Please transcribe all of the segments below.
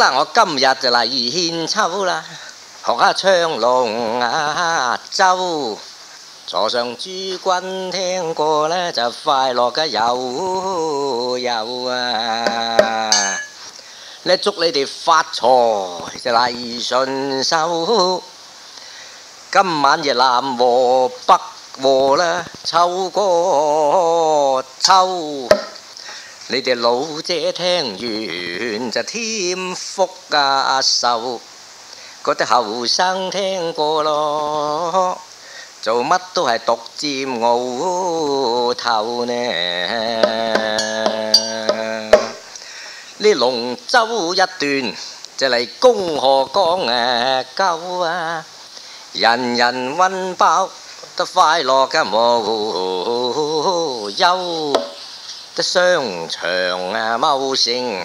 啦，我今日就嚟獻秋啦，學下唱龍啊舟，坐上諸君聽過呢，就快樂嘅有有啊！呢祝你哋發財就嚟順手，今晚就南和北和啦，秋歌秋。你哋老姐聽完就添福啊寿，嗰啲後生聽過咯，做乜都係獨佔鰲頭呢？呢龍舟一段就嚟公河江誒溝啊，人人溫飽得快樂嘅無憂。商場啊，茂盛，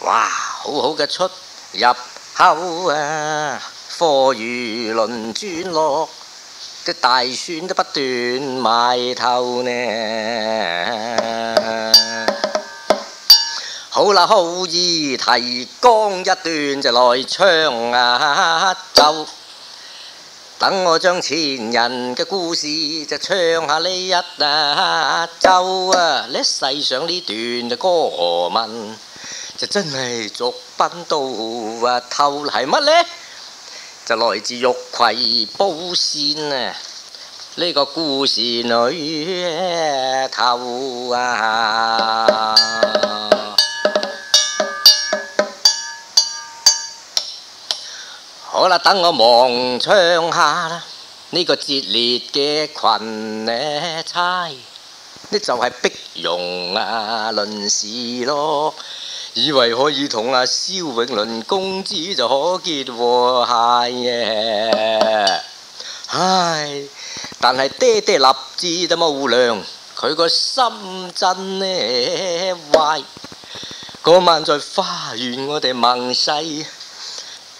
哇，好好嘅出入口啊，貨如輪轉落，啲大船都不斷埋頭呢。好啦，好意提綱一段就來唱啊奏。等我將前人嘅故事就唱下呢一啊奏啊！呢世上呢段嘅歌文就真係逐賓到啊透系乜呢？就來自玉葵煲扇啊！呢個故事裏頭啊！等我忙唱下啦。呢、這個節烈嘅群呢猜，呢就係碧蓉啊論事咯。以為可以同阿蕭永麟公子就可结和諧嘅，唉！但係爹爹立志都冇量，佢個心真呢壞。嗰晚在花園我哋盟誓。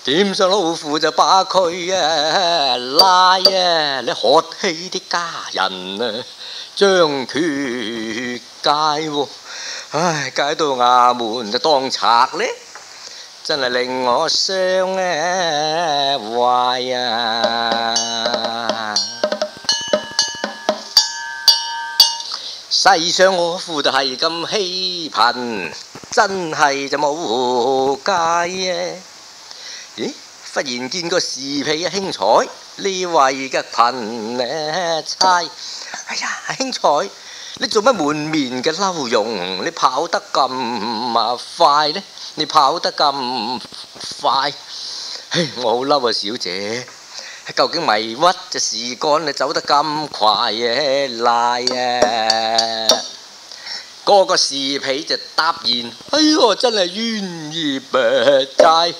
點上老虎就把佢啊拉啊！你喝氣啲家人啊，將佢戒喎，唉，戒到衙門就當賊呢，真係令我傷啊壞啊！世上我父就係咁稀貧，真係就冇戒啊！咦！忽然見個侍婢啊，興彩呢位嘅貧呢差，哎呀，興彩，你做乜滿面嘅嬲容？你跑得咁啊快呢？你跑得咁快，唉，我好嬲啊，小姐，究竟迷屈就時幹你走得咁快嘅賴啊！個個侍婢就答言：哎喲，真係冤孽誒債！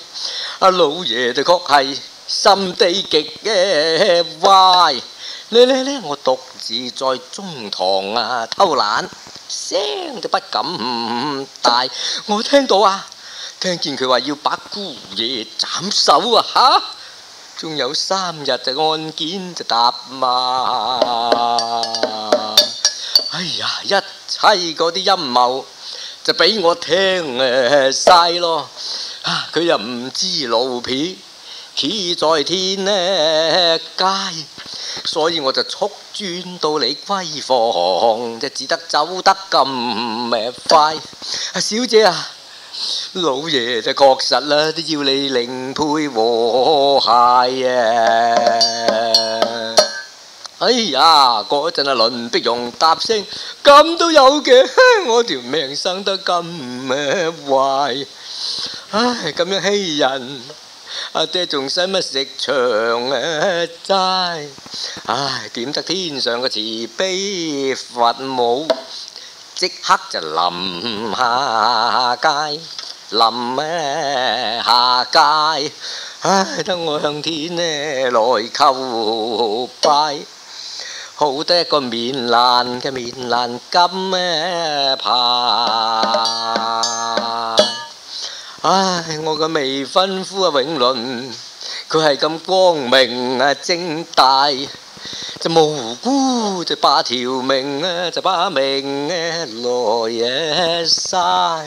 阿老爺就確係心地極嘅壞。呢呢呢，我獨自在中堂啊偷懶，聲都不敢大。我聽到啊，聽見佢話要把姑爺斬首啊吓！仲有三日就案件就答嘛。哎呀，一切嗰啲陰謀就俾我聽誒晒咯，啊佢又唔知路撇，企在天呢街，所以我就速轉到你閨房，就只得走得咁快。啊小姐啊，老爺就確實啦，都要你另配和諧啊！哎呀，嗰陣啊，倫碧蓉答聲咁都有嘅，我條命生得咁咩壞，唉，咁樣欺人，阿爹仲使乜食長誒齋？唉，點得天上嘅慈悲佛母，即刻就臨下街，臨咩下街？唉，等我向天呢來叩拜。好得一个面爛嘅面爛金咩牌？唉，我嘅未婚夫啊永伦，佢系咁光明啊正大，就无辜就把條命啊就把命啊來啊嘥。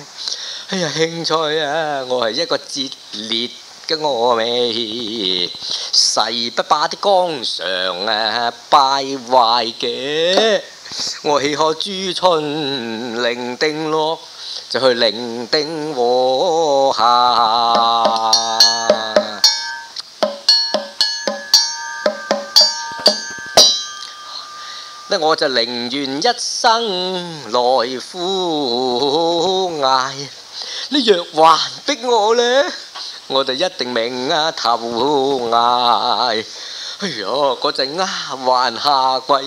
哎呀，興趣啊，我係一個節烈嘅峨眉，誓不把啲綱常啊败坏嘅。我喜喝朱春伶仃樂，就去伶仃和下。呢我就宁愿一生来苦捱。你若还逼我呢，我哋一定明啊頭捱。哎呀，嗰陣丫鬟下跪，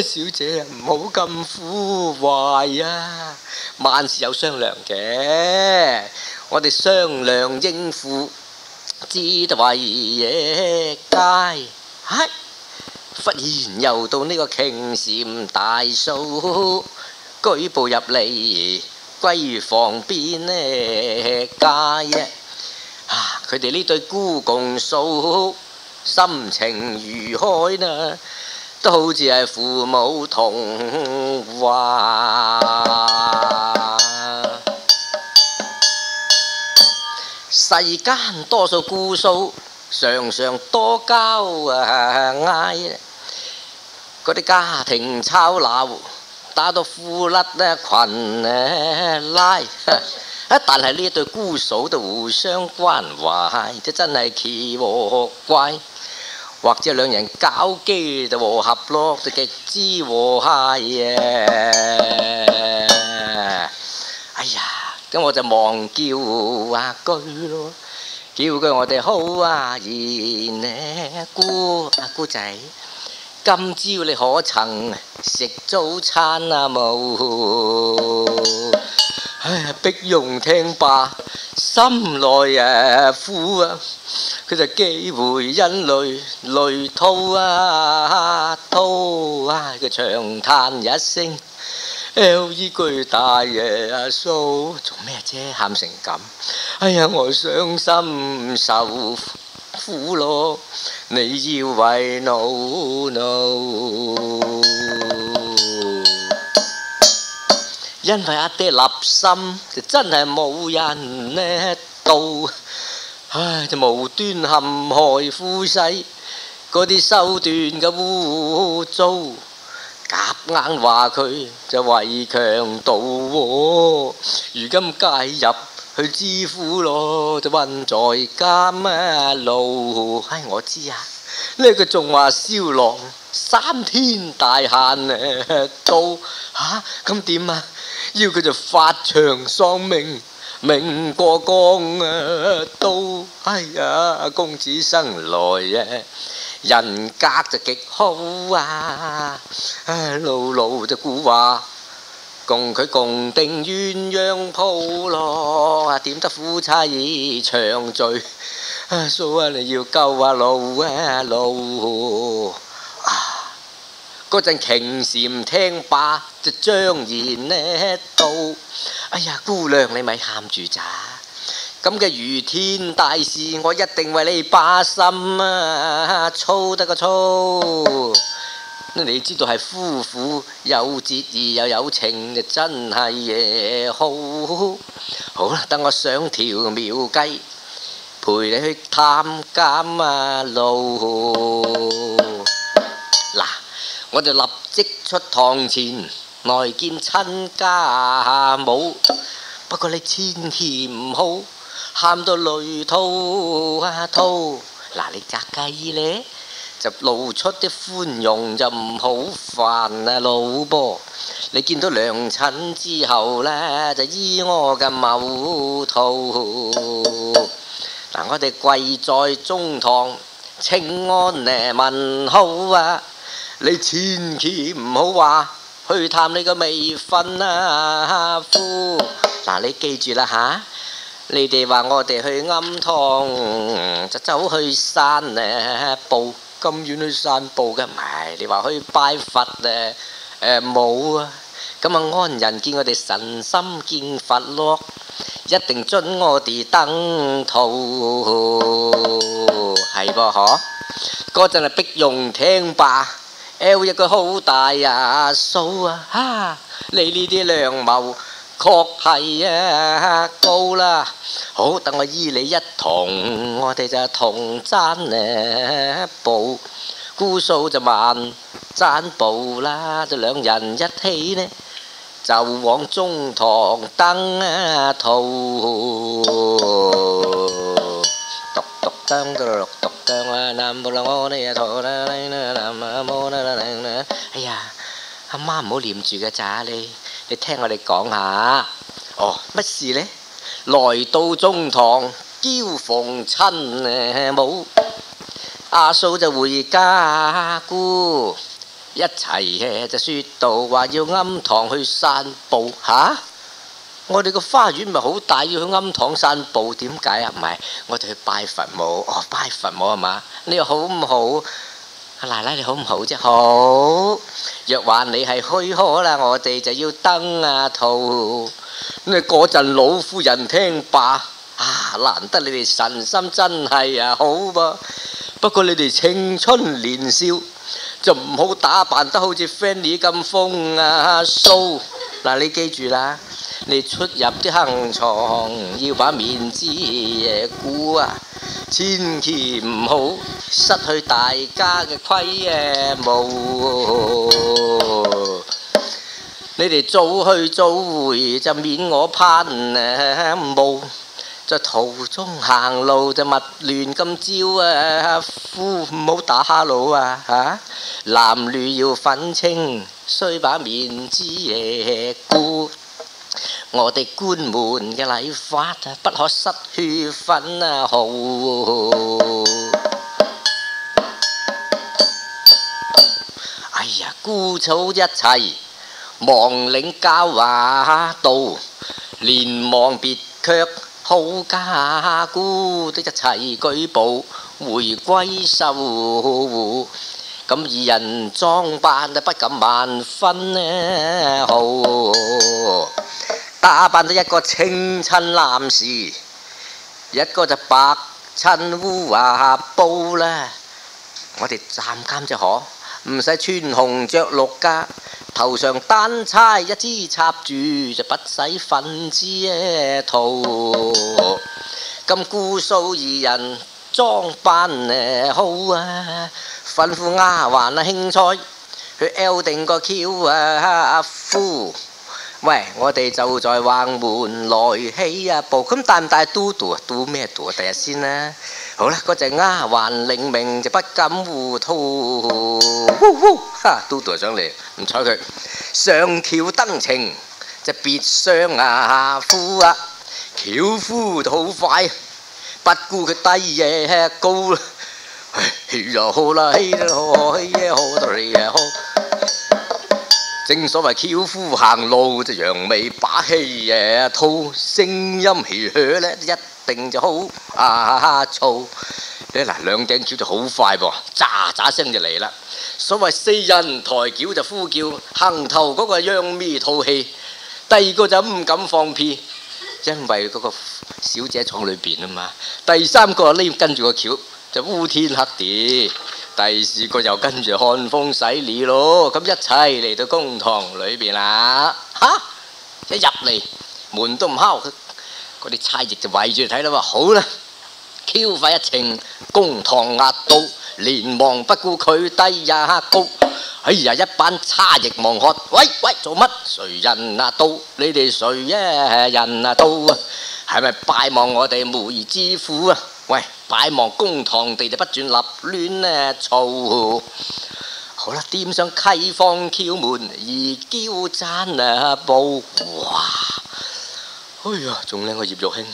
小姐唔好咁苦懷啊！萬事有商量嘅，我哋商量應付，知得為嘢佳。係，忽然又到呢個傾禪大嫂舉步入嚟。閨房邊呢街啊！佢哋呢對孤共嫂，心情如海呢，都好似係父母同話。世間多數姑嫂，常常多交啊嗌，嗰啲家庭吵鬧。打到褲甩咧裙咧拉，但係呢一對姑嫂都互相關懷，即真係奇和怪。或者兩人搞基就和合咯，就極之和諧嘅。哎呀，咁我就忘叫阿居咯，叫佢我哋好啊賢呢姑阿姑仔。今朝你可曾食早餐啊？冇，碧蓉聽罷，心内啊苦啊，佢就几回因泪泪滔啊滔啊，佢长叹一声，L 依句大爷阿苏做咩啫？喊成咁，哎呀，我伤心受苦咯。你要為惱惱，因為阿爹立心就真係冇人呢到，唉就無端陷害夫婿，嗰啲手段嘅污糟，夾硬話佢就為強盜，如今介入。去知府咯，就困在監啊路。唉，我知啊，呢個仲話燒狼三天大限呢到吓，咁點啊？要佢就發長喪命，命過江啊都。哎呀，公子生來啊，人格就極好啊，唉，老老就古話。共佢共定鴛鴦鋪咯，點得夫妻長聚？嫂啊，你要救啊老啊老！嗰陣瓊禪聽罷就張言呢道：哎呀，姑娘你咪喊住咋？咁嘅如天大事，我一定為你把心啊操得個操！你知道係夫婦有節義又有情，就真係嘢好。好啦，等我上條妙計，陪你去探監啊路。我就立即出堂前來見親家母。不過你千祈唔好喊到淚滔啊滔。嗱，你責計呢？就露出啲寬容，就唔好煩啊，老婆。你見到娘親之後呢，就依我嘅謀途。嗱，我哋跪在中堂，請安呢問好啊！你千祈唔好話去探你個未婚啊夫。嗱，你記住啦吓，你哋話我哋去庵堂，就走去山呢步。咁遠去散步嘅，唔系你話去拜佛誒誒冇啊！咁啊安人見我哋神心見佛咯，一定准我哋登途，係噃嗬？嗰陣係碧蓉聽吧，L 一个好大啊數啊！哈！你呢啲良謀確係啊高啦。好，等我依你一同，我哋就同爭呢步，姑蘇就慢爭步啦，就兩人一起呢，就往中堂登啊途。獨獨當獨獨獨當啊，哎呀，阿媽唔好念住嘅咋你，你聽我哋講下。哦，乜事呢？來到中堂，娇逢親誒母，阿嫂就回家姑，一齊就说道話要庵堂去散步嚇。我哋個花園咪好大，要去庵堂散步，點解啊？唔係，我哋去拜佛母。哦，拜佛母係嘛？你又好唔好？阿奶奶你好唔好啫？好。若話你係虛可啦，我哋就要登啊途。你嗰陣老夫人聽罷，啊，難得你哋神心真係啊好噃。不過你哋青春年少，就唔好打扮得好似 Fanny 咁風啊騷。嗱，你記住啦。你出入啲行床要把面子嘢顧啊，千祈唔好失去大家嘅規誒模。你哋早去早回就免我攀誒霧，在途中行路就勿亂咁招啊，夫唔好打哈佬啊吓，男女要分清，须把面子嘢顧。我哋官門嘅禮法啊，不可失去分啊好。哎呀，姑草一齐忙領教華道，連忙別卻好家姑都一齊舉步回歸守護。咁二人裝扮啊，不敢萬分呢好。打扮咗一個青春男士，一個就白襯烏華布啦。我哋站監就可，唔使穿紅着綠噶，頭上單差一支插住就不使粉枝套。咁姑蘇二人裝扮誒好啊，吩咐丫鬟啊興菜去 L 定個轎啊阿夫。喂，我哋就在橫門來起啊步，咁帶唔帶嘟嘟啊？嘟咩嘟啊？第日先啦。好啦，嗰隻丫鬟領命就不敢糊塗。哈，嘟嘟上嚟，唔睬佢。上桥登程就別上啊夫啊，轎夫就好快，不顧佢低嘢高啦。唉，又好啦，嘿呀好，嘿呀好，到你呀好。正所謂轎夫行路就揚眉把氣嘢吐，聲音噓噓咧一定就好啊嘈。你嗱兩頂轎就好快噃，喳喳聲就嚟啦。所謂四人抬轎就呼叫，行頭嗰個央咪吐氣，第二個就唔敢放屁，因為嗰個小姐坐裏邊啊嘛。第三個呢跟住個轎就烏天黑地。第四個又跟住看風洗臉咯，咁一齊嚟到公堂裏邊啦。嚇！一入嚟門都唔敲，嗰啲差役就圍住睇啦。話好啦，轎快一程，公堂壓到，連忙不顧佢低呀高。哎呀！一班差役忙喝：喂喂，做乜？誰人啊到？你哋誰啊人啊到啊？係咪拜望我哋梅知府啊？喂！擺望公堂地就不准立亂呢嘈，好啦，掂上契放轎門而嬌讚啊步，哇！哎呀，仲靚過葉玉卿，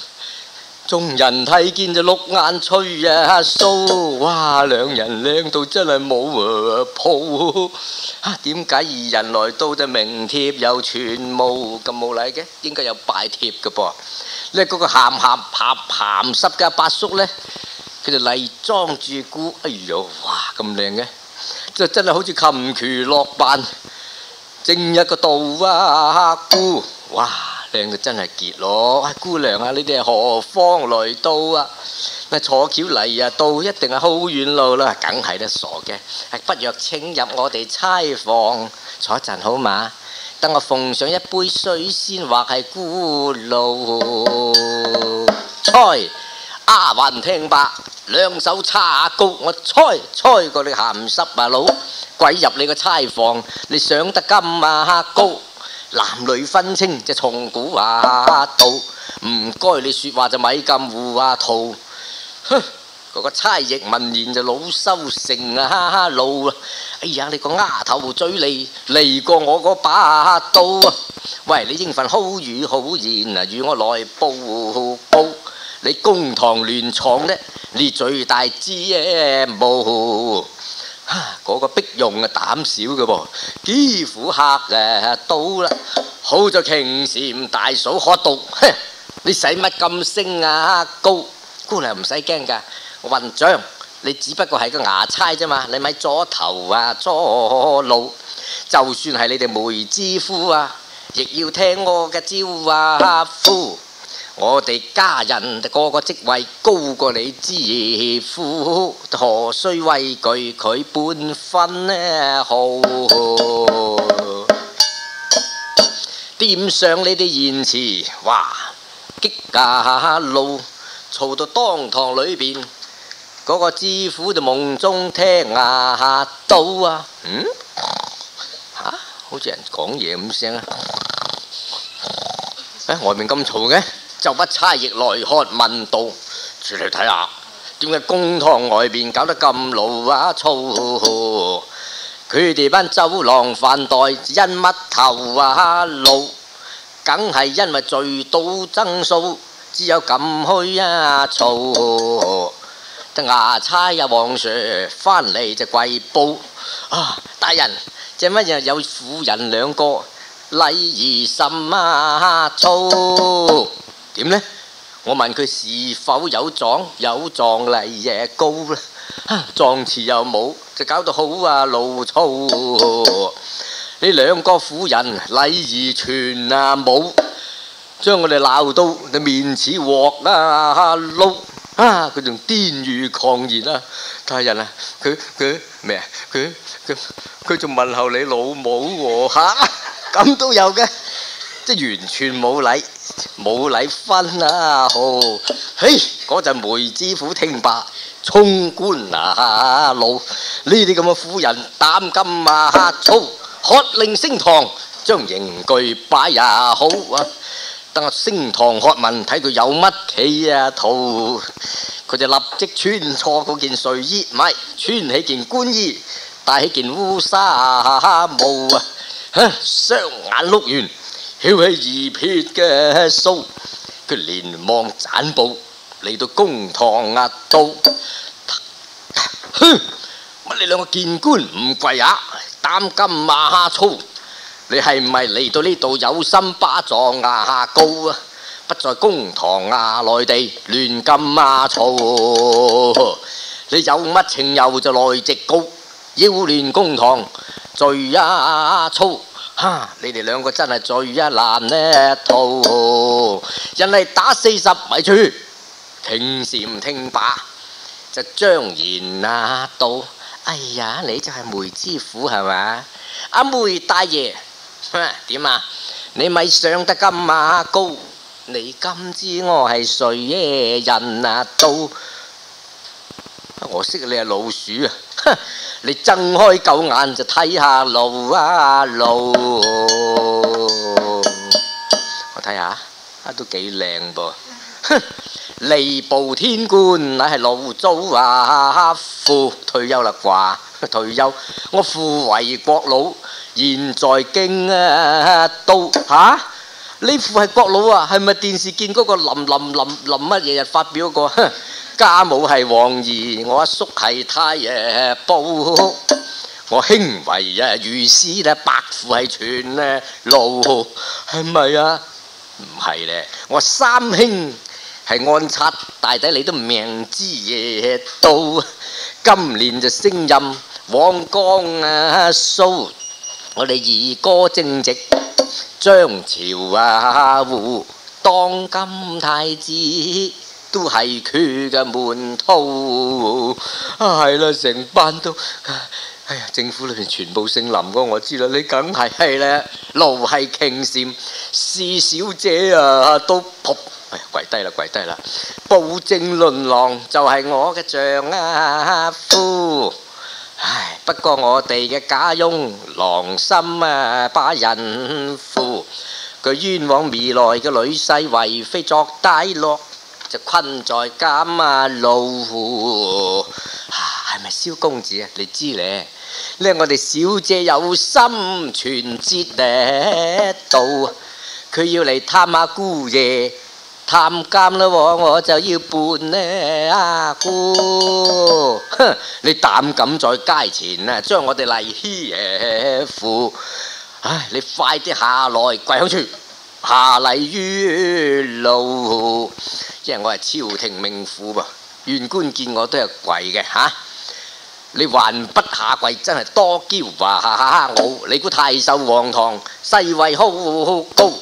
眾人睇見就六眼吹啊蘇，哇！兩人靚到真係冇啊譜，啊點解二人來到就名帖又全無咁冇禮嘅？應該有拜帖嘅噃。咧嗰個鹹鹹鹹鹹濕嘅八叔呢，佢就嚟裝住姑，哎呦，哇咁靚嘅，就真係好似琴棋樂辦，正一個道啊姑，哇靚到真係傑咯！姑娘啊，你哋係何方來到啊？嗱坐轎嚟啊，到一定係好遠路啦，梗係得傻嘅，係不若請入我哋差房坐一陣好嘛？等我奉上一杯水仙或係咕嚕菜。丫鬟聽罷，兩手叉高，我猜猜過你鹹濕啊佬，鬼入你個差房，你想得咁啊高，男女分清就從古話到，唔該你説話就咪咁糊啊塗，哼！嗰個差役聞言就老羞成啊怒啊！哎呀，你個丫頭嘴利，利過我嗰把刀啊！喂，你應份好語好言啊，與我來報告。你公堂亂闖呢？你最大之冇。哈，嗰個碧蓉啊膽小嘅噃，幾乎嚇誒到啦。好在瓊禪大嫂喝毒，哼！你使乜咁升啊高？姑娘唔使驚㗎。混账，你只不過係個牙差啫嘛，你咪阻頭啊阻路。就算係你哋梅知夫啊，亦要聽我嘅招啊呼。我哋家人個個職位高過你知夫，何須畏懼佢半分呢好？掂上你哋言辭，哇！激架路，嘈到當堂裏邊。嗰個知府就夢中聽啊到啊，嗯嚇，好似人講嘢咁聲啊！誒，外面咁嘈嘅，就不差役來喝問道，出嚟睇下，點解公堂外邊搞得咁嘈啊嘈？佢哋班酒囊飯袋因乜頭啊怒？梗係因為聚到爭數，只有咁去啊嘈。得衙差啊，皇上翻嚟就跪報啊！大人，隻乜嘢有婦人兩個，禮儀甚啊粗？點呢？我問佢是否有狀？有狀禮嘢高啦，狀詞又冇，就搞到好啊怒粗。呢兩個婦人禮儀全啊冇，將我哋鬧到你面似鑊啊碌。啊！佢仲癲如狂言啊！大人啊，佢佢咩啊？佢佢佢仲問候你老母喎嚇！咁都有嘅，即係完全冇禮冇禮分啊！好，嘿！嗰陣梅知府聽罷，衝冠啊老！呢啲咁嘅婦人膽金啊粗，喝令升堂將刑具擺也好啊！等我升堂喝問，睇佢有乜企啊圖，佢就立即穿錯嗰件睡衣，唔系穿起件官衣，戴起件烏紗帽啊！雙眼碌圓，翹起二撇嘅须，佢連忙斬步嚟到公堂啊到，哼！乜你兩個見官唔跪啊？擔金馬粗！你係唔係嚟到呢度有心巴撞牙膏啊？不在公堂啊，內地亂咁啊嘈！你有乜情由就来直告，擾亂公堂罪啊粗！哈！你哋兩個真係罪啊難呢套！人嚟打四十米處，聽禪聽罷就張言啊道：哎呀，你就係梅知府係嘛？阿梅大爷。點啊？你咪上得咁马高？你今知我係誰人啊？都我識你係老鼠啊！你睜開狗眼就睇下路啊路。我睇下啊，都幾靚噃。吏部天官乃係老祖啊！父退休啦啩？退休，我父為國老。現在經啊到吓，呢副係國佬啊，係咪電視見嗰個林林林林乜嘢日發表嗰個？家母係王兒，我阿叔係太爺煲，我兄為啊御史咧，伯父係全咧路，係咪啊？唔係咧，我三兄係按察大抵，你都明知嘢到，今年就升任黃江啊蘇。我哋二哥正直，張朝啊胡當今太子都係佢嘅門徒，係啦，成班都哎呀，政府裏邊全部姓林嗰，我知啦，你梗係係啦，奴係傾蟬，是小姐啊都仆，哎呀跪低啦跪低啦，暴政淪狼就係我嘅丈夫。唉，不過我哋嘅家翁狼心啊把人負，佢冤枉未來嘅女婿為非作歹樂，就困在監啊路。啊，係咪萧公子啊？你知咧？呢我哋小姐有心傳節呢道，佢要嚟探下姑爺。探監啦，我就要伴呢阿姑。哼，你膽敢在街前啊，將我哋嚟欺負？唉，你快啲下來跪響處，下嚟於牢。因為我係朝廷命婦噃，縣官見我都係跪嘅吓。你還不下跪，真係多驕傲！你估太守皇堂，世位好高？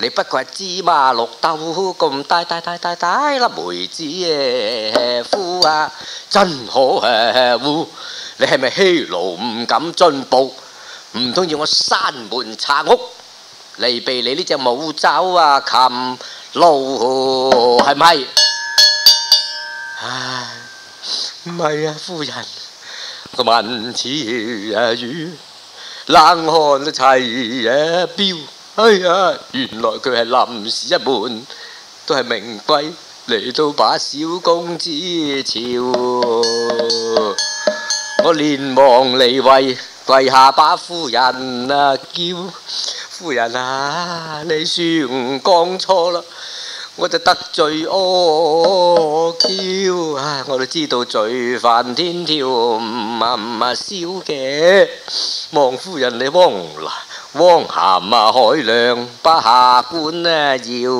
你不過係芝麻綠豆咁大大大大大粒梅子嘅夫啊，真可惡！你係咪欺奴唔敢進步？唔通要我閂門拆屋嚟避你呢隻冇爪啊擒路係咪？唉，唔係啊，夫人。個文似啊雨，冷汗都齊啊飆。哎呀，原來佢係臨時一門，都係名貴嚟到把小公子朝。我連忙离位，跪下把夫人啊叫，夫人啊，你恕唔講錯啦。我就得罪阿娇啊，我都知道罪犯天條唔係唔係少嘅。望夫人你汪嗱汪涵啊海量，不下官啊要。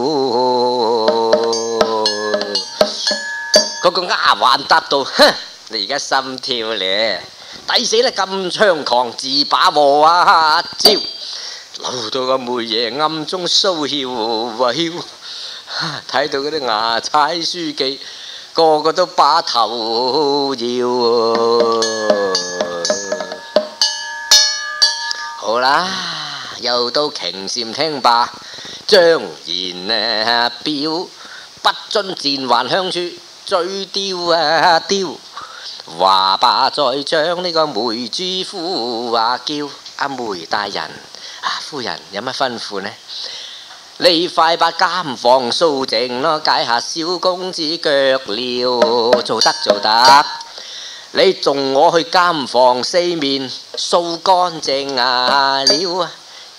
嗰個丫鬟答道：哼，你而家心跳咧，抵死啦咁猖狂，自把禍啊招，嬲到个梅爷暗中騷囂啊。睇到嗰啲牙差书记个个都把头摇，到瓊禪聽罷，張言啊表，不遵戰還鄉處，追雕啊雕，話罷再將呢個梅珠夫話叫阿梅大人，啊夫人有乜吩咐呢？你快把監房掃淨咯，解下小公子腳鐐，做得做得。你仲我去監房四面掃乾淨啊了啊，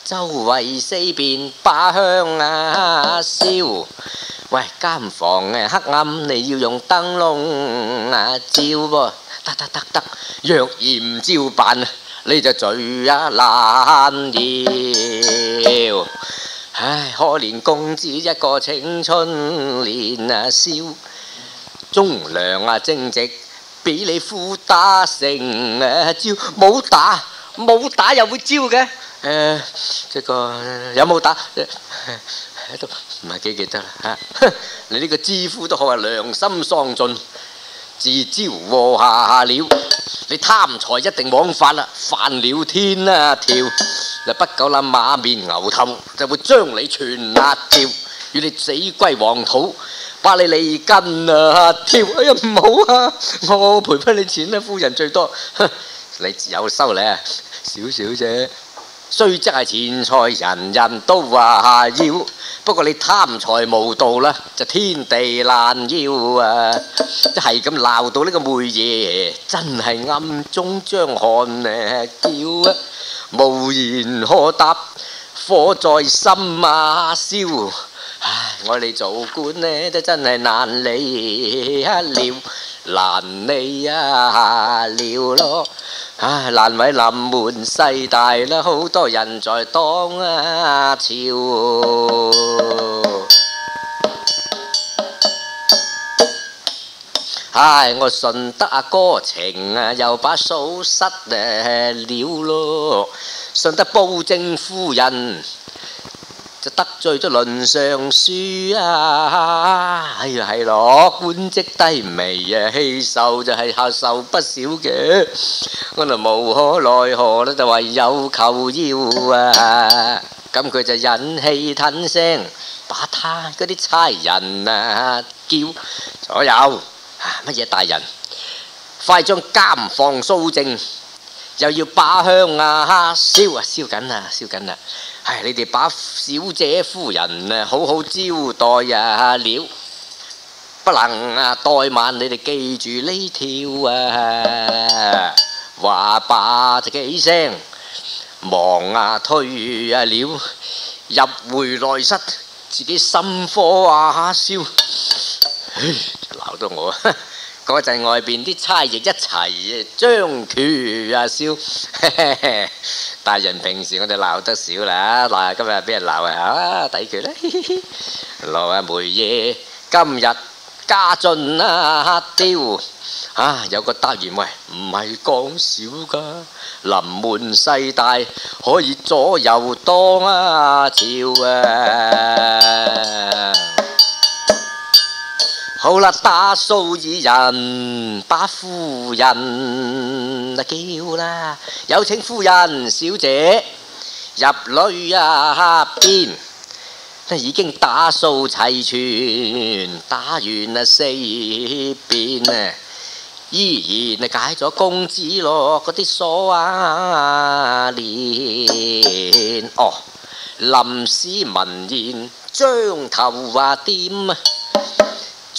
周圍四邊把香啊燒。喂，间房誒黑暗，你要用燈籠啊照噃，得得得得。若然唔照辦，你就罪啊難饒。唉，可憐公子一個青春年啊少，忠良啊正直，俾你夫打成啊招，冇打冇打又會招嘅。誒，這個有冇打？喺度唔係幾記得啦嚇。你呢個知夫都好係良心喪盡，自招禍下下了。你貪財一定枉法啦，犯了天啊條！嗱，不久啦，馬面牛頭就會將你全壓掉，與你死歸黃土，把你利根啊跳！哎呀唔好啊，我賠翻你錢啦，夫人最多，你有收咧，少少啫。雖則係錢財，人人都話要，不過你貪財無道啦，就天地難要啊！即係咁鬧到呢個梅爺，真係暗中將汗呢叫啊！無言可答，火在心啊燒。唉，我哋做官呢都真係難理啊了，難理啊了咯。唉，难为临门世大啦，好多人在当啊朝。唉，我顺德阿哥情啊，又把數失了咯。顺德布政夫人就得罪咗倫尚書啊！哎呀，係咯，官職低微啊，氣受就係下受不少嘅。我哋無可奈何啦，就唯有求饒啊！咁佢就忍氣吞聲，把他嗰啲差人啊叫左右，乜嘢大人，快將監房掃正，又要把香啊燒啊燒緊啊燒緊啊！你哋把小姐夫人啊好好招待啊了，不能啊怠慢你哋记住呢条啊話罷就幾聲，忙啊退啊了，入回內室，自己心火啊燒，唉鬧到我。嗰陣外邊啲差役一齊張拳啊燒，大人平時我哋鬧得少啦，嗱今日俾人鬧啊，抵佢啦！羅啊梅耶今日家進啊雕啊，有個答言喂，唔係講少噶，臨門勢大可以左右當啊朝啊！好啦，打掃二人把夫人啊叫啦，有請夫人小姐入裏啊邊，已經打掃齊全，打完啊四邊啊，依然啊解咗公子咯，嗰啲鎖啊鏈哦，臨時文言將頭話點啊！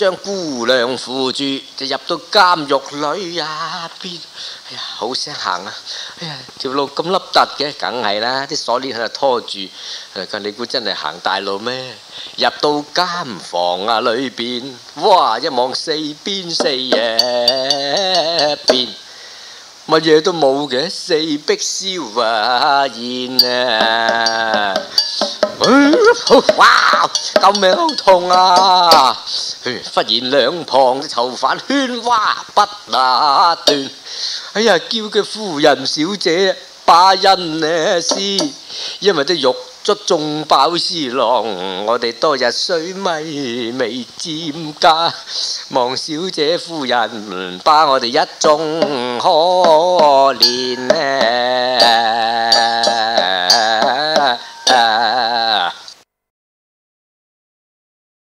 將姑娘扶住，就入到監獄裏啊邊。哎呀，好聲行啊！哎呀，條路咁凹凸嘅，梗係啦，啲鎖鏈喺度拖住。誒，你估真係行大路咩？入到監房啊裏邊，哇！一望四邊四一边，乜嘢都冇嘅，四壁燒啊煙啊！哇救命好痛啊忽然两旁嘅囚犯喧哗不啦断哎呀叫佢夫人小姐把恩呢施因为啲肉卒中饱狮郎我哋多日水米未沾家望小姐夫人把我哋一众可怜呢